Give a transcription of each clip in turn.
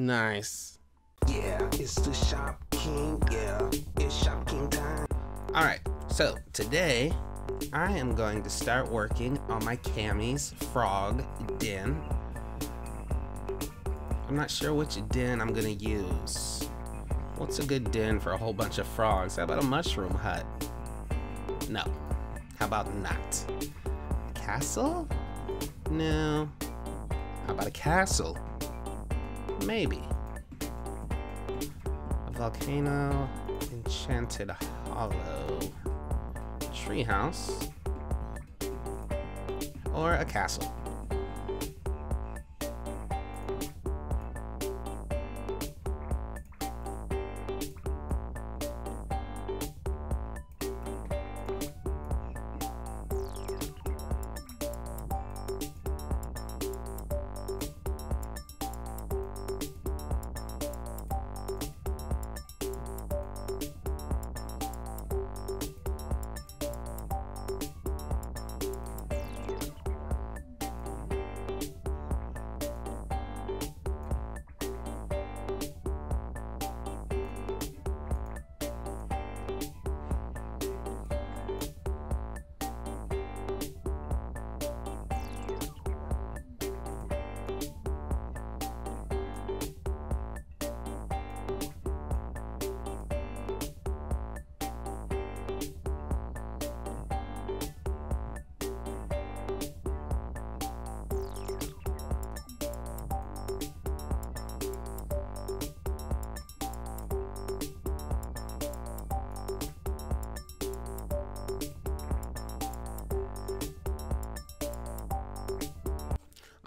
Nice. Yeah, it's the Shop King. Yeah, it's Shop King time. Alright, so today I am going to start working on my Cami's frog den. I'm not sure which den I'm gonna use. What's a good den for a whole bunch of frogs? How about a mushroom hut? No. How about not? Castle? No. How about a castle? Maybe. A volcano, enchanted hollow, treehouse, or a castle.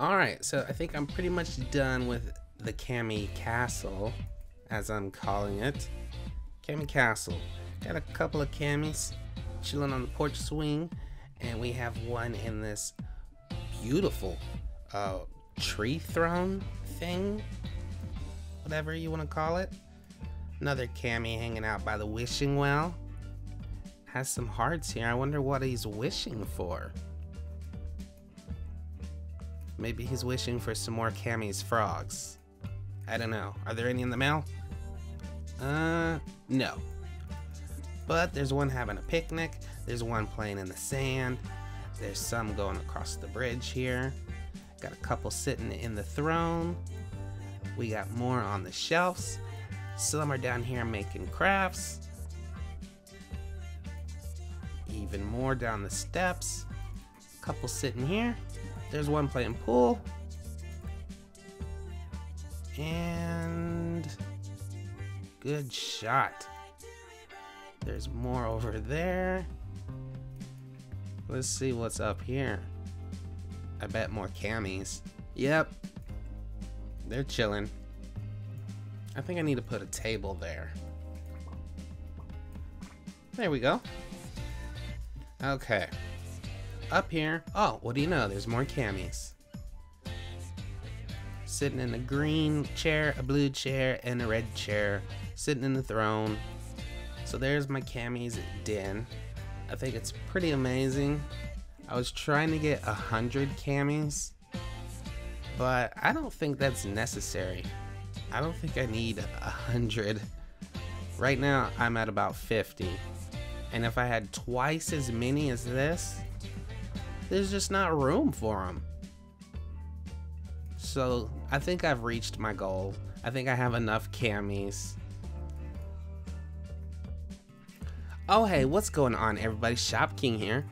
Alright, so I think I'm pretty much done with the Cami Castle, as I'm calling it. Cami Castle. Got a couple of Camis chilling on the porch swing, and we have one in this beautiful uh, tree throne thing, whatever you want to call it. Another Cami hanging out by the wishing well. Has some hearts here. I wonder what he's wishing for. Maybe he's wishing for some more Cami's frogs. I don't know. Are there any in the mail? Uh, no. But there's one having a picnic. There's one playing in the sand. There's some going across the bridge here. Got a couple sitting in the throne. We got more on the shelves. Some are down here making crafts. Even more down the steps. A couple sitting here. There's one playing pool. And good shot. There's more over there. Let's see what's up here. I bet more camis. Yep. They're chilling. I think I need to put a table there. There we go. Okay up here. Oh, what do you know? There's more camis. Sitting in a green chair, a blue chair, and a red chair. Sitting in the throne. So there's my camis den. I think it's pretty amazing. I was trying to get a hundred camis, but I don't think that's necessary. I don't think I need a hundred. Right now, I'm at about 50. And if I had twice as many as this, there's just not room for them. So I think I've reached my goal. I think I have enough camis. Oh hey, what's going on everybody? Shop King here.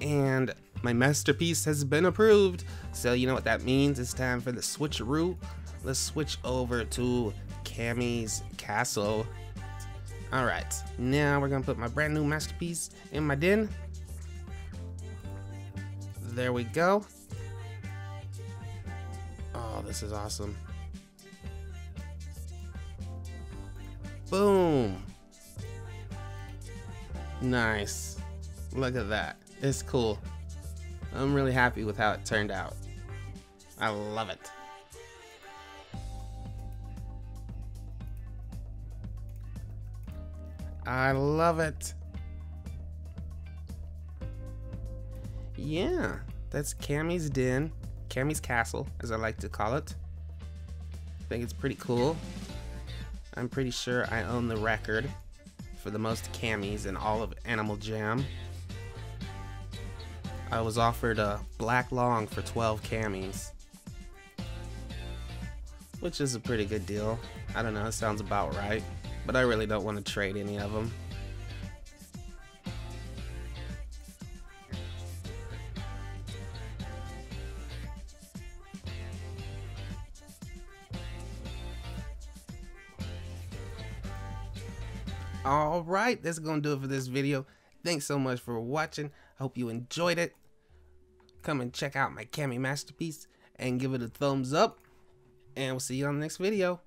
And my masterpiece has been approved. So you know what that means? It's time for the switcheroo. Let's switch over to Cami's castle. Alright, now we're gonna put my brand new masterpiece in my den. There we go. Oh, this is awesome. Boom. Nice. Look at that. It's cool. I'm really happy with how it turned out. I love it. I love it. Yeah, that's Cami's Den, Cami's Castle, as I like to call it. I think it's pretty cool. I'm pretty sure I own the record for the most camis in all of Animal Jam. I was offered a black long for 12 camis. Which is a pretty good deal. I don't know, it sounds about right. But I really don't want to trade any of them. Alright, that's going to do it for this video. Thanks so much for watching. I hope you enjoyed it. Come and check out my Cami Masterpiece and give it a thumbs up. And we'll see you on the next video.